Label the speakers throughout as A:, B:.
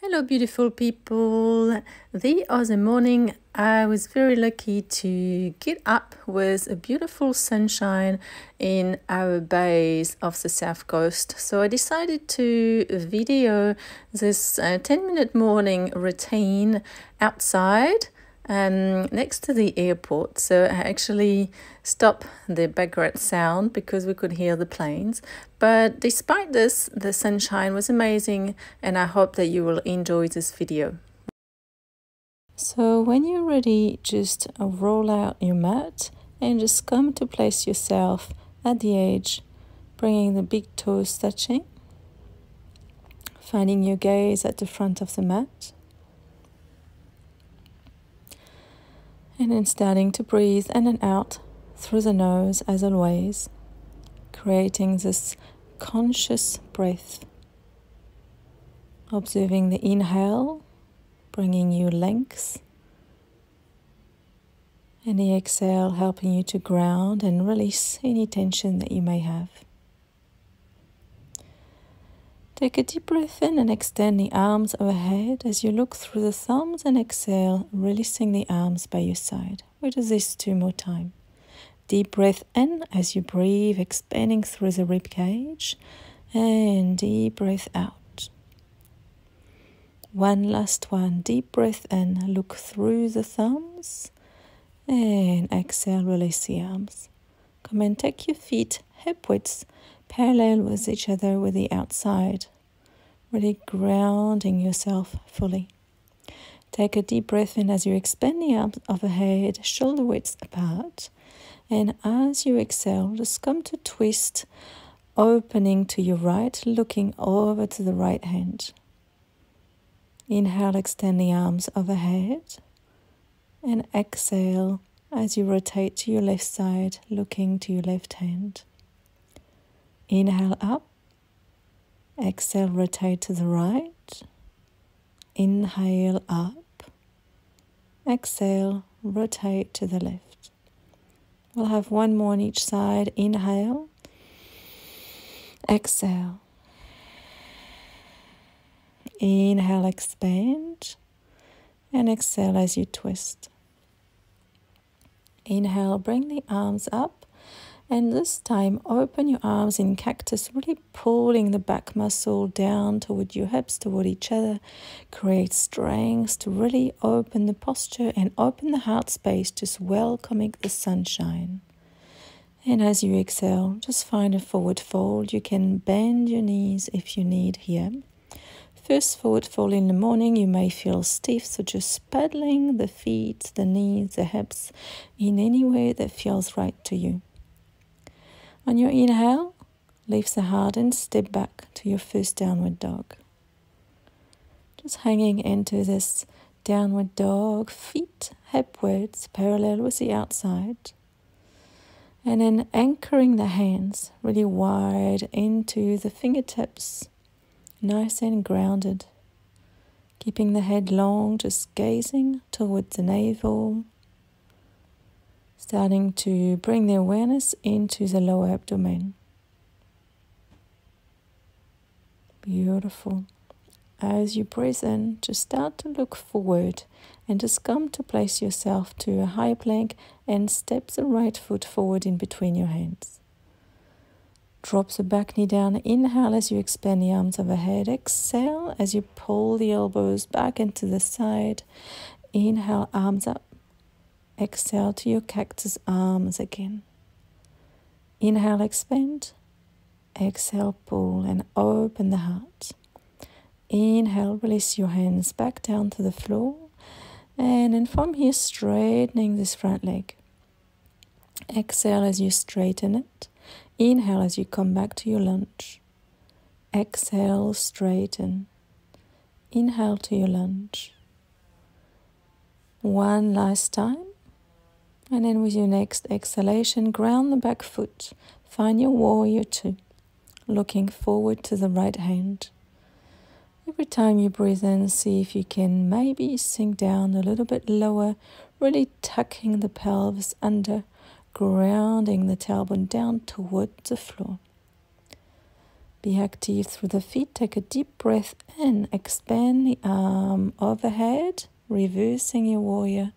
A: Hello, beautiful people. The other morning, I was very lucky to get up with a beautiful sunshine in our bays of the south coast. So I decided to video this uh, 10 minute morning routine outside um, next to the airport. So I actually stopped the background sound because we could hear the planes. But despite this, the sunshine was amazing and I hope that you will enjoy this video. So when you're ready, just roll out your mat and just come to place yourself at the edge, bringing the big toes touching, finding your gaze at the front of the mat. And then starting to breathe in and out through the nose as always, creating this conscious breath. Observing the inhale, bringing you length, and the exhale helping you to ground and release any tension that you may have. Take a deep breath in and extend the arms overhead as you look through the thumbs and exhale, releasing the arms by your side. We do this two more times. Deep breath in as you breathe, expanding through the rib cage, and deep breath out. One last one. Deep breath in, look through the thumbs, and exhale, release the arms. Come and take your feet hip width parallel with each other with the outside, really grounding yourself fully. Take a deep breath in as you expand the arms overhead, shoulder widths apart. And as you exhale, just come to twist, opening to your right, looking over to the right hand. Inhale, extend the arms overhead. And exhale as you rotate to your left side, looking to your left hand. Inhale up. Exhale, rotate to the right. Inhale up. Exhale, rotate to the left. We'll have one more on each side. Inhale. Exhale. Inhale, expand. And exhale as you twist. Inhale, bring the arms up and this time, open your arms in cactus, really pulling the back muscle down toward your hips, toward each other. Create strength to really open the posture and open the heart space, just welcoming the sunshine. And as you exhale, just find a forward fold. You can bend your knees if you need here. First forward fold in the morning, you may feel stiff, so just paddling the feet, the knees, the hips in any way that feels right to you. On your inhale, leave the heart and step back to your first downward dog. Just hanging into this downward dog, feet hipwards, parallel with the outside. And then anchoring the hands really wide into the fingertips, nice and grounded. Keeping the head long, just gazing towards the navel starting to bring the awareness into the lower abdomen. Beautiful. As you breathe in, just start to look forward and just come to place yourself to a high plank and step the right foot forward in between your hands. Drop the back knee down. Inhale as you expand the arms overhead. Exhale as you pull the elbows back into the side. Inhale, arms up. Exhale to your cactus arms again. Inhale, expand. Exhale, pull and open the heart. Inhale, release your hands back down to the floor. And then from here, straightening this front leg. Exhale as you straighten it. Inhale as you come back to your lunge. Exhale, straighten. Inhale to your lunge. One last time. And then with your next exhalation, ground the back foot. Find your warrior two, looking forward to the right hand. Every time you breathe in, see if you can maybe sink down a little bit lower, really tucking the pelvis under, grounding the tailbone down toward the floor. Be active through the feet. Take a deep breath in. Expand the arm overhead, reversing your warrior.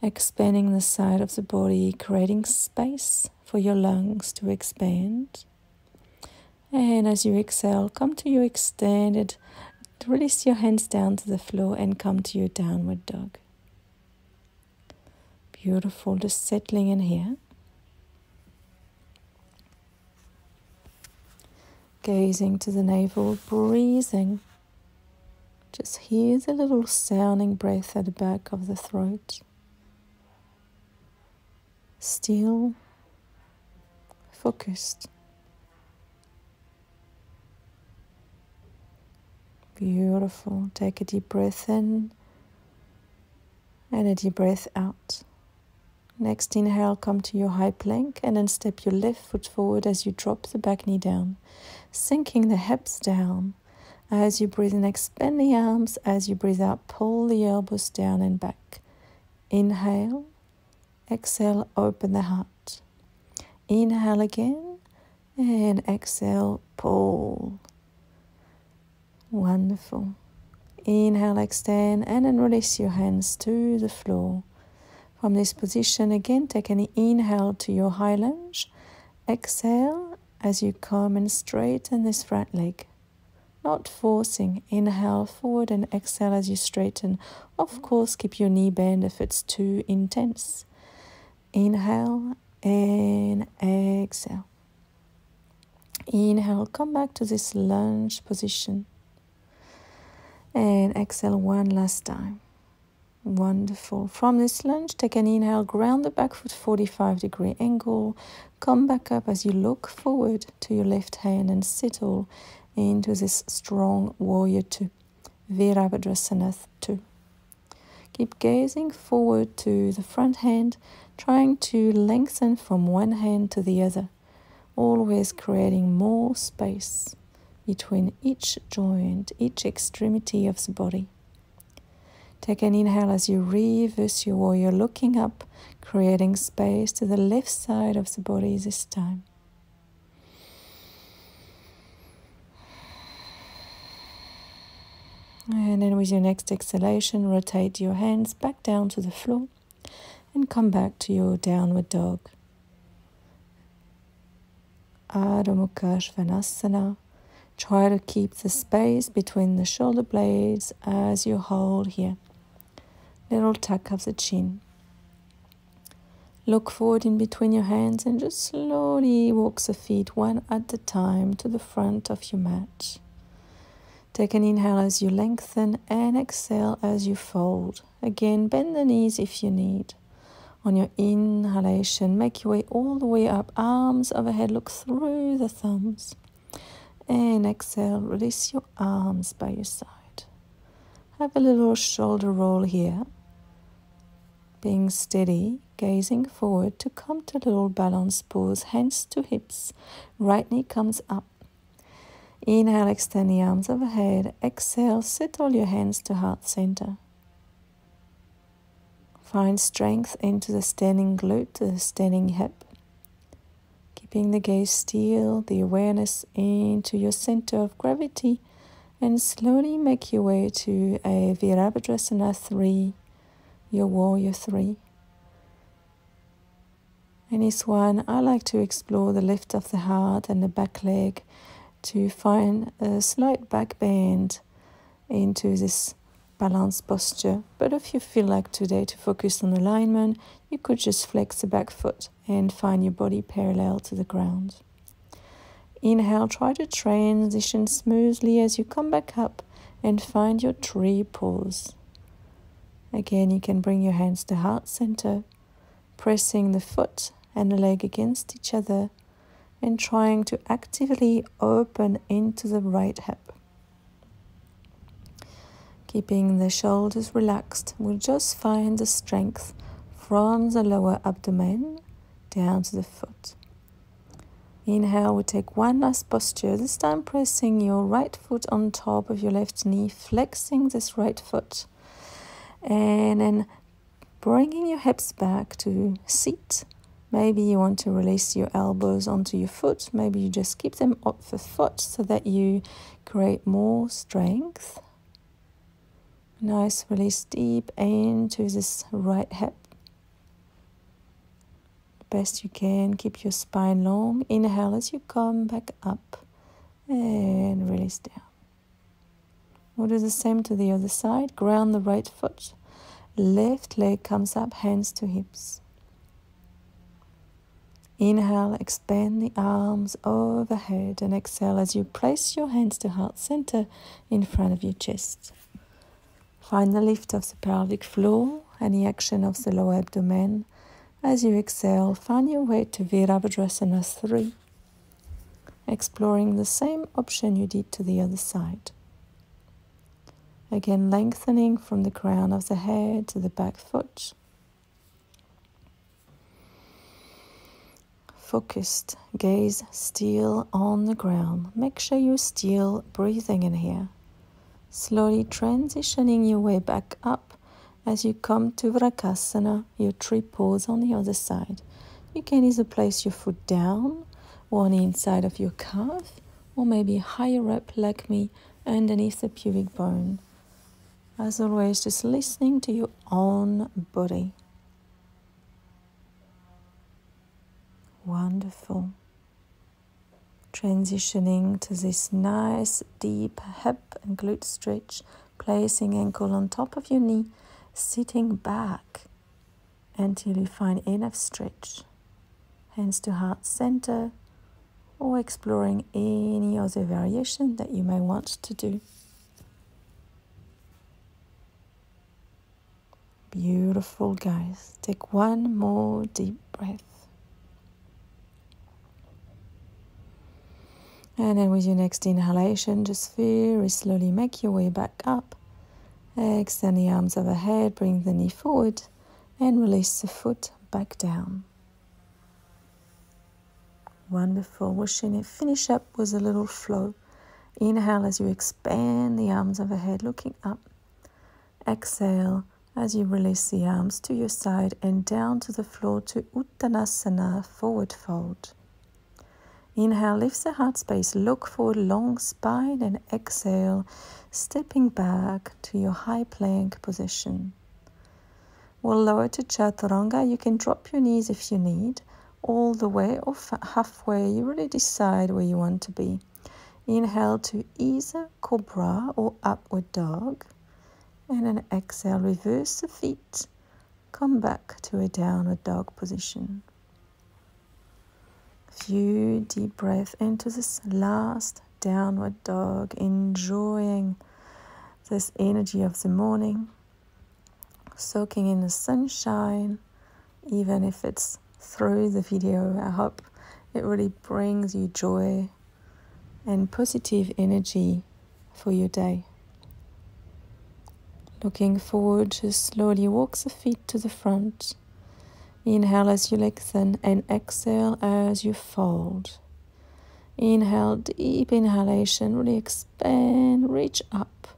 A: Expanding the side of the body, creating space for your lungs to expand. And as you exhale, come to your extended, release your hands down to the floor and come to your downward dog. Beautiful, just settling in here. Gazing to the navel, breathing. Just hear the little sounding breath at the back of the throat. Still focused. Beautiful. Take a deep breath in and a deep breath out. Next inhale, come to your high plank and then step your left foot forward as you drop the back knee down, sinking the hips down. As you breathe in, expand the arms. As you breathe out, pull the elbows down and back. Inhale, exhale, open the heart. Inhale again and exhale, pull. Wonderful. Inhale, extend, and then release your hands to the floor. From this position, again, take an inhale to your high lunge. Exhale as you come and straighten this front leg. Not forcing. Inhale forward and exhale as you straighten. Of course, keep your knee bend if it's too intense. Inhale and exhale. Inhale, come back to this lunge position. And exhale one last time. Wonderful. From this lunge, take an inhale, ground the back foot 45 degree angle. Come back up as you look forward to your left hand and settle into this strong warrior two. Virabhadrasana 2. Keep gazing forward to the front hand, trying to lengthen from one hand to the other, always creating more space between each joint, each extremity of the body. Take an inhale as you reverse your warrior, looking up, creating space to the left side of the body this time. And then with your next exhalation, rotate your hands back down to the floor and come back to your downward dog. Adho Mukha Svanasana. Try to keep the space between the shoulder blades as you hold here. Little tuck of the chin. Look forward in between your hands and just slowly walk the feet one at a time to the front of your mat. Take an inhale as you lengthen and exhale as you fold. Again, bend the knees if you need. On your inhalation, make your way all the way up, arms overhead, look through the thumbs. And exhale, release your arms by your side. Have a little shoulder roll here. Being steady, gazing forward to come to a little balance pose, hands to hips. Right knee comes up. Inhale, extend the arms overhead. Exhale, sit all your hands to heart center. Find strength into the standing glute, the standing hip. Keeping the gaze still, the awareness into your center of gravity, and slowly make your way to a Virabhadrasana 3, your warrior 3. In this one, I like to explore the lift of the heart and the back leg to find a slight back bend into this balanced posture. But if you feel like today to focus on alignment, you could just flex the back foot and find your body parallel to the ground. Inhale, try to transition smoothly as you come back up and find your tree pose. Again, you can bring your hands to heart center, pressing the foot and the leg against each other and trying to actively open into the right hip. Keeping the shoulders relaxed, we'll just find the strength from the lower abdomen down to the foot. Inhale, we take one last posture, this time pressing your right foot on top of your left knee, flexing this right foot, and then bringing your hips back to seat Maybe you want to release your elbows onto your foot. Maybe you just keep them up the foot so that you create more strength. Nice release deep into this right hip. Best you can. Keep your spine long. Inhale as you come back up and release down. We'll do the same to the other side. Ground the right foot. Left leg comes up, hands to hips. Inhale, expand the arms overhead, and exhale as you place your hands to heart center in front of your chest. Find the lift of the pelvic floor and the action of the lower abdomen. As you exhale, find your way to Virabhadrasana 3, exploring the same option you did to the other side. Again, lengthening from the crown of the head to the back foot. Focused, gaze still on the ground. Make sure you're still breathing in here. Slowly transitioning your way back up as you come to Vrksasana, your tree pose on the other side. You can either place your foot down or on the inside of your calf, or maybe higher up like me underneath the pubic bone. As always, just listening to your own body. Wonderful. Transitioning to this nice deep hip and glute stretch, placing ankle on top of your knee, sitting back until you find enough stretch. Hands to heart center or exploring any other variation that you may want to do. Beautiful, guys. Take one more deep breath. And then with your next inhalation, just very slowly make your way back up. Extend the arms overhead, bring the knee forward, and release the foot back down. Wonderful. Wishing it finish up with a little flow. Inhale as you expand the arms overhead, looking up. Exhale as you release the arms to your side and down to the floor to Uttanasana, forward fold. Inhale, lift the heart space, look for long spine, and exhale, stepping back to your high plank position. We'll lower to Chaturanga. You can drop your knees if you need, all the way or halfway. You really decide where you want to be. Inhale to either Cobra or Upward Dog. And then exhale, reverse the feet. Come back to a Downward Dog position few deep breaths into this last downward dog, enjoying this energy of the morning, soaking in the sunshine, even if it's through the video. I hope it really brings you joy and positive energy for your day. Looking forward, just slowly walk the feet to the front Inhale as you lengthen and exhale as you fold. Inhale, deep inhalation, really expand, reach up.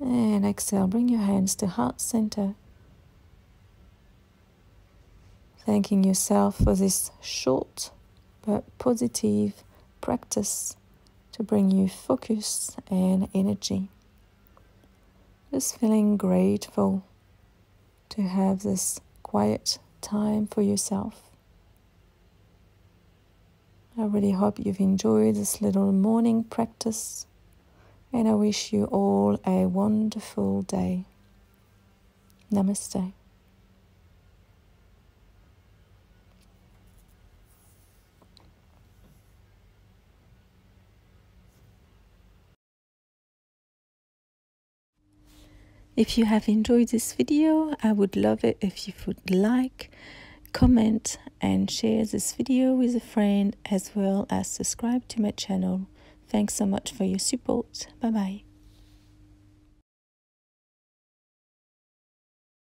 A: And exhale, bring your hands to heart center. Thanking yourself for this short but positive practice to bring you focus and energy. Just feeling grateful to have this quiet time for yourself. I really hope you've enjoyed this little morning practice, and I wish you all a wonderful day. Namaste. If you have enjoyed this video, I would love it if you would like, comment and share this video with a friend as well as subscribe to my channel. Thanks so much for your support. Bye bye.